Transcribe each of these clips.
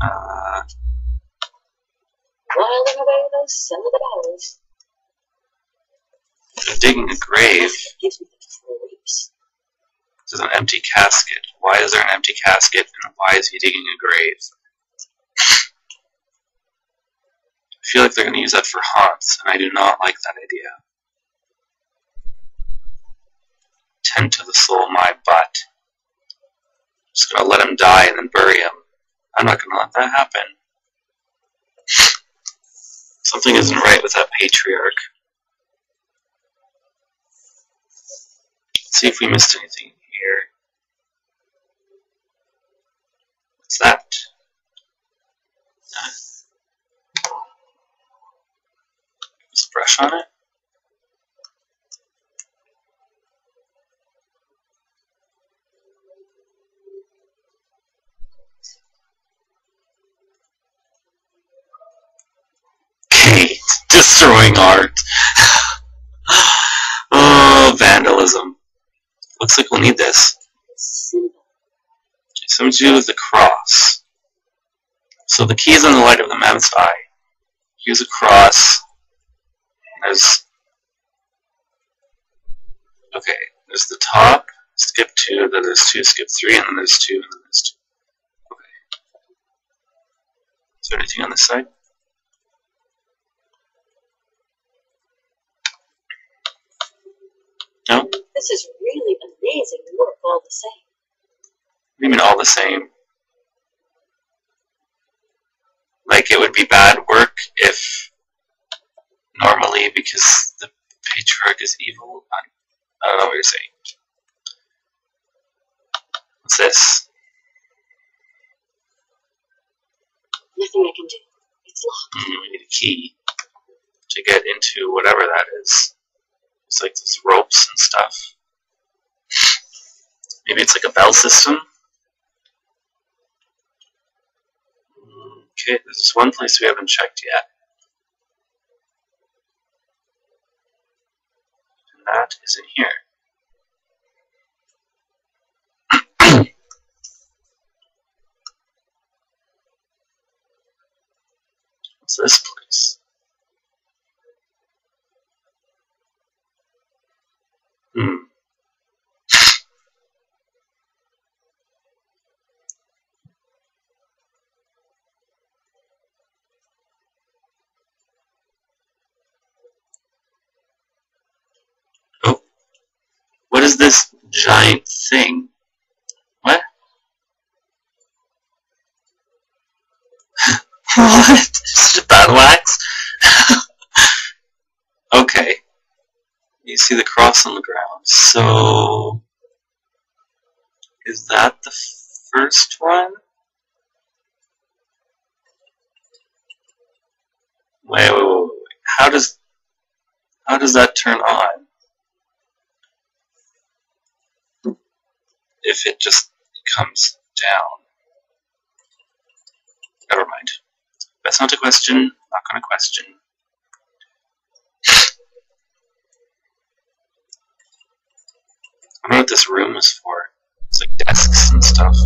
Uh, they're digging a grave. This. There's an empty casket. Why is there an empty casket and why is he digging a grave? I feel like they're going to use that for Hans, and I do not like that idea. Tend to the soul, my butt. Just gonna let him die and then bury him. I'm not gonna let that happen. Something isn't right with that patriarch. Let's see if we missed anything here. What's that? Uh, brush on it. Okay, destroying art. oh, vandalism. Looks like we'll need this. Symbol. Something to do with the cross. So the key is in the light of the mammoth's eye. Here's a cross. There's okay. There's the top. Skip two. Then there's two. Skip three. And then there's two. And then there's two. Okay. Is there anything on this side? No. This is really amazing work all the same. What do you mean all the same? Like it would be bad work if normally because the patriarch is evil. I, I don't know what you're saying. What's this? Nothing I can do. It's locked. Mm, we need a key to get into whatever that is. It's like these ropes and stuff. Maybe it's like a bell system. Okay, there's one place we haven't checked yet. And that is in here. What's this place? Hmm. Oh. What is this giant thing? What? what? It's just battle axe? okay. You see the cross on the ground. So. Is that the first one? Wait, wait, wait, wait. How does. How does that turn on? If it just comes down. Never mind. That's not a question. Not gonna question. I don't know what this room is for. It's like desks and stuff.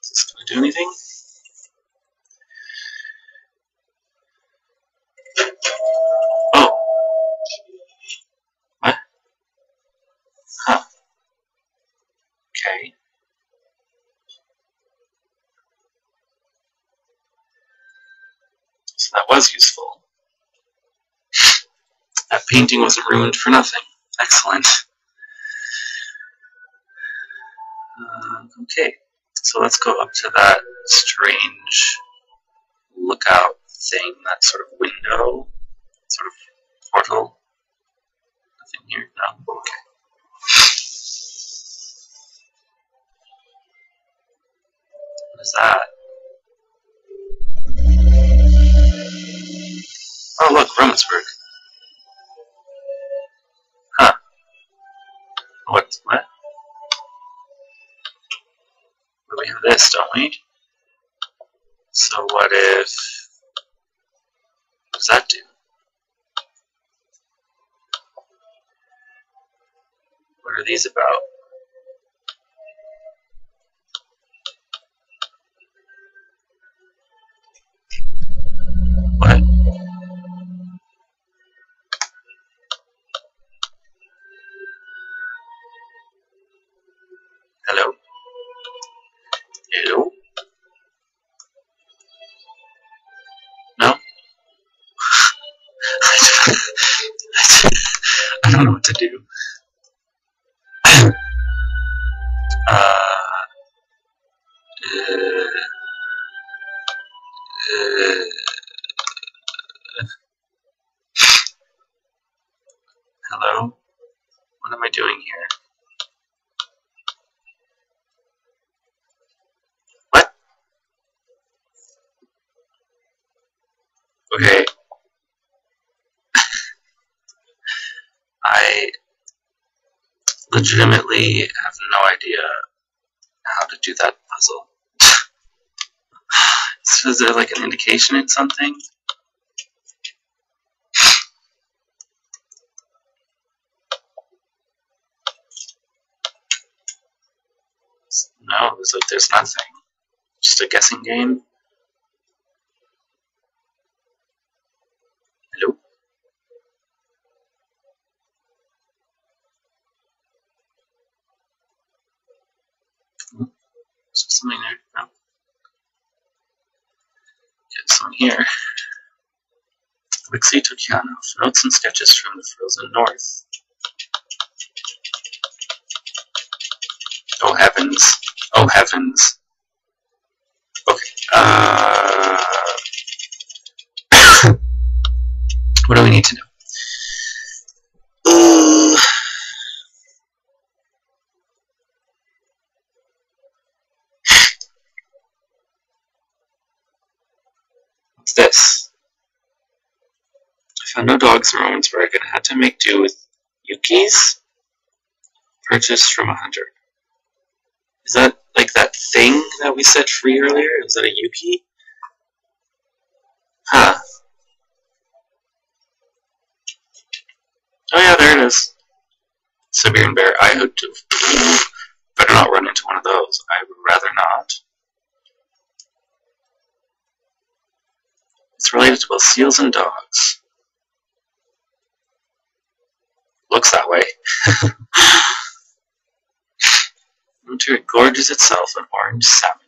Is this do anything? That was useful. That painting wasn't ruined for nothing. Excellent. Uh, okay, so let's go up to that strange lookout thing, that sort of window, sort of portal. Nothing here? No? Okay. What is that? Oh, look, Romansbourg. Huh. What? What? We have this, don't we? So what if... What does that do? What are these about? Don't know what to do. uh, uh, hello? What am I doing here? What? Okay. I legitimately have no idea how to do that puzzle. so is there like an indication in something? No, like, there's nothing. Just a guessing game. Something there? No. Get some here. Alexei Tokyanov, Notes and Sketches from the Frozen North. Oh heavens. Oh heavens. Okay. Uh, what do we need to know? Uh, what's this? I found no dogs in Romansbourg and had to make do with Youkis purchased from a hunter. Is that like that thing that we set free earlier? Is that a Youki? Huh. Oh yeah, there it is. Siberian bear. I hope to. Better not run into one of those. I would rather not. It's related to both seals and dogs. Looks that way. Winter gorges itself on orange salmon,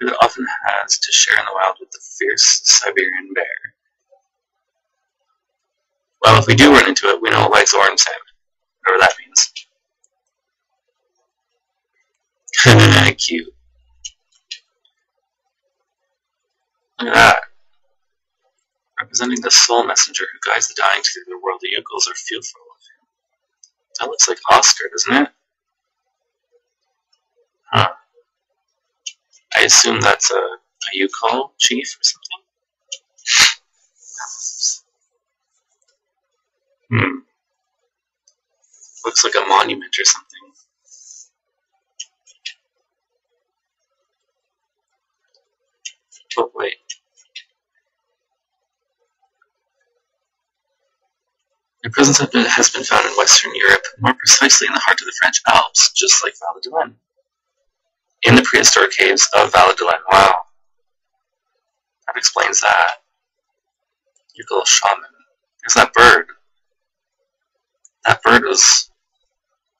food it often has to share in the wild with the fierce Siberian bear. Well, if we do run into it, we know it likes orange salmon, whatever that means. Cute. Look at that. Representing the soul messenger who guides the dying to the world, the yokels are fearful of him. That looks like Oscar, doesn't it? Huh. I assume that's a, a chief or something? Hmm. Looks like a monument or something. Oh, wait. Their presence has been found in Western Europe, more precisely in the heart of the French Alps, just like Valadilène in the prehistoric caves of Valladolid. Wow. That explains that. Your little shaman. There's that bird. That bird was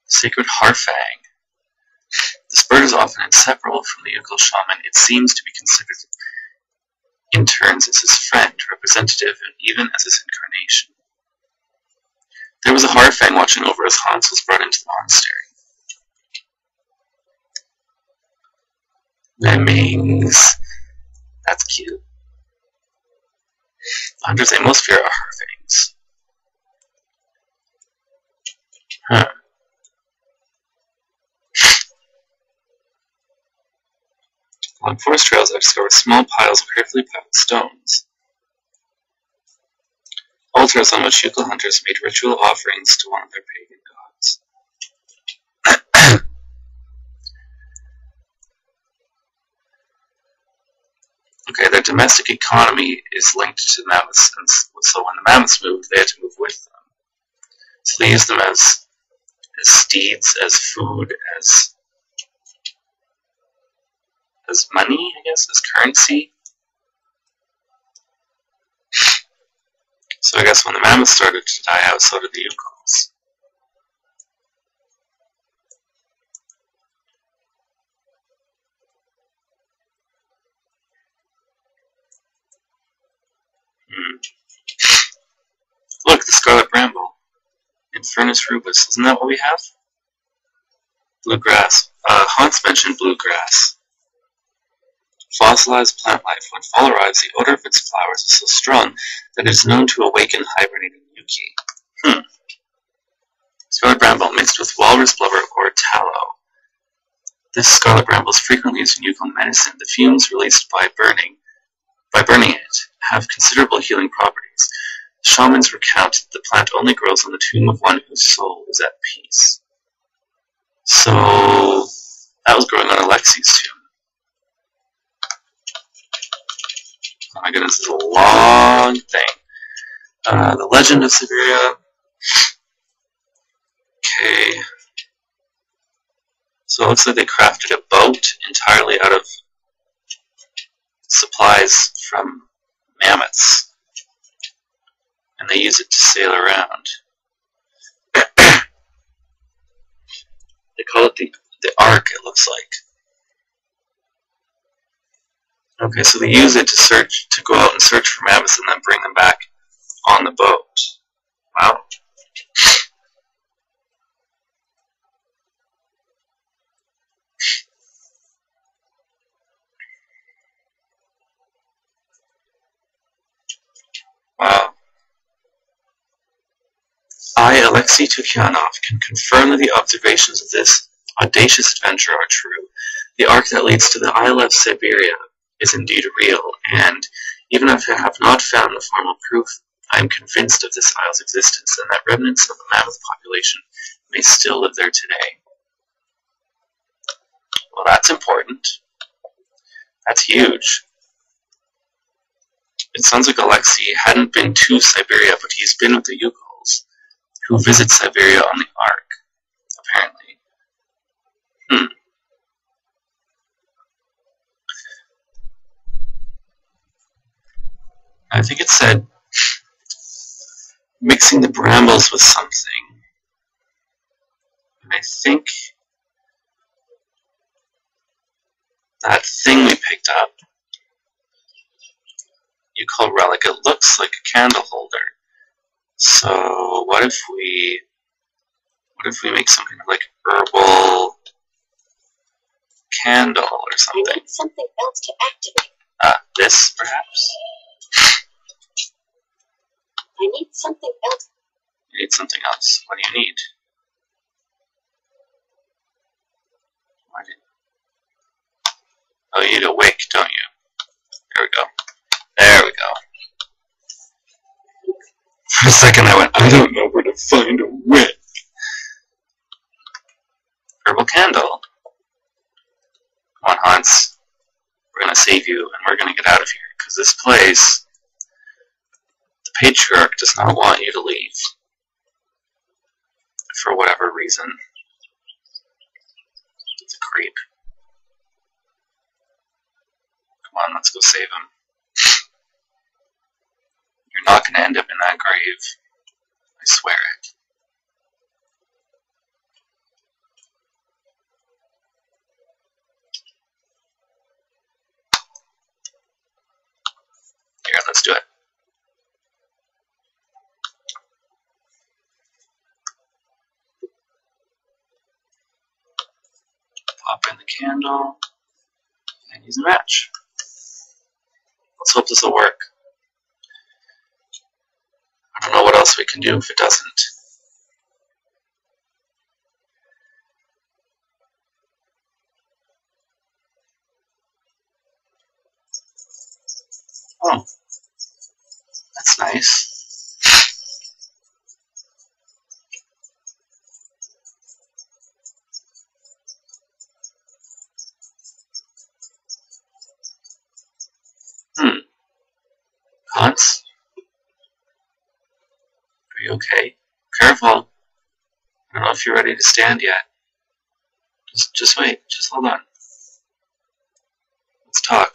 sacred Harfang. This bird is often inseparable from the Youkol shaman. It seems to be considered in turns as his friend, representative, and even as his incarnation. There was a Harfang watching over as Hans was brought into the monastery. Lemmings. That's cute. Hunters they most fear are Harfangs. Huh. Along forest trails, I've discovered small piles of carefully piled stones altars on which yucca hunters made ritual offerings to one of their pagan gods. okay, their domestic economy is linked to the mammoths, and so when the mammoths moved, they had to move with them. So they used them as, as steeds, as food, as as money, I guess, as currency. So I guess when the mammoths started to die out, so did the Yukons. Hmm. Look, the scarlet bramble. Infernus rubus. Isn't that what we have? Bluegrass. Uh, Hans mentioned bluegrass. Fossilized plant life. When fall arrives, the odor of its flowers is so strong that it is known to awaken hibernating Youki. Hmm. Scarlet bramble mixed with walrus blubber or tallow. This scarlet bramble is frequently used in Yukon medicine. The fumes released by burning, by burning it, have considerable healing properties. Shamans recount that the plant only grows on the tomb of one whose soul is at peace. So that was growing on Alexi's tomb. Oh my goodness, is a long thing. Uh, the Legend of Syberia. Okay. So it looks like they crafted a boat entirely out of supplies from mammoths. And they use it to sail around. they call it the, the Ark, it looks like. Okay, so they use it to search, to go out and search for mammoths and then bring them back on the boat. Wow. Wow. I, Alexei Tukyanov, can confirm that the observations of this audacious adventure are true. The Ark that leads to the Isle of Syberia is indeed real, and even if I have not found the formal proof, I am convinced of this isle's existence and that remnants of the mammoth population may still live there today. Well, that's important. That's huge. It sounds like Alexei hadn't been to Syberia, but he's been with the Yugols, who visit Syberia on the Ark, apparently. Hmm. I think it said mixing the brambles with something. And I think that thing we picked up you call relic, it looks like a candle holder. So what if we what if we make some kind of like herbal candle or I something? need something else to activate. Ah, this perhaps? I need something else. You need something else. What do you need? Why did... Oh, you need a wick, don't you? There we go. There we go. For a second I went, I don't know where to find a wick. Herbal candle. Come on, Hans. We're gonna save you, and we're gonna get out of here. Because this place, patriarch does not want you to leave. For whatever reason. It's a creep. Come on, let's go save him. You're not gonna end up in that grave. I swear it. Here, let's do it. Pop in the candle and use a match. Let's hope this will work. I don't know what else we can do if it doesn't. Oh, that's nice. Hmm. You okay? Careful. I don't know if you're ready to stand yet. Just, just wait. Just hold on. Let's talk.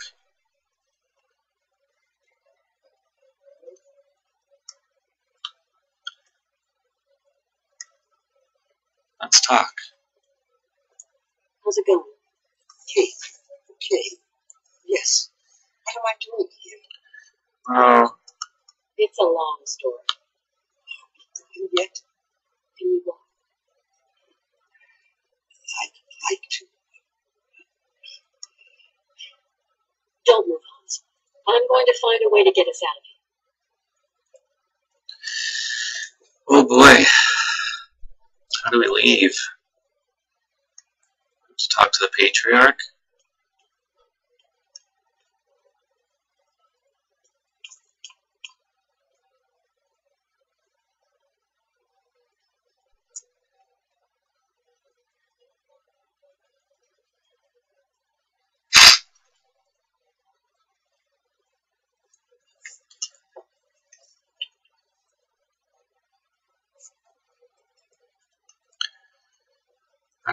Let's talk. How's it going? Okay, okay. Yes. What am I doing here? Oh, It's a long story. And yet, Can you walk? I'd like to. Don't move, Hans. I'm going to find a way to get us out of here. oh boy. How do we leave? Just talk to the patriarch?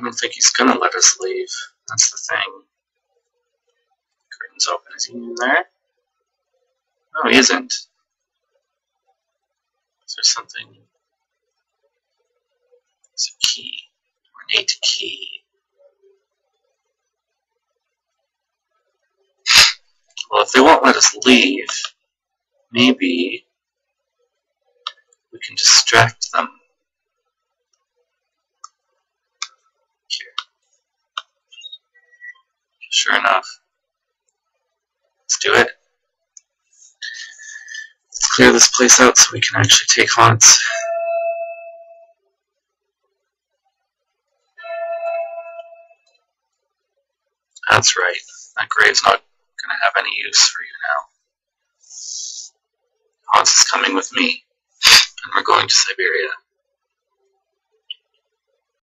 I don't think he's gonna let us leave. That's the thing. Curtain's open. Is he in there? No, he isn't. Is there something? It's a key. Ornate key. Well, if they won't let us leave, maybe we can distract them. Here. Sure enough. Let's do it. Let's clear this place out so we can actually take Hans. That's right. That grave's not going to have any use for you now. Hans is coming with me, and we're going to Syberia.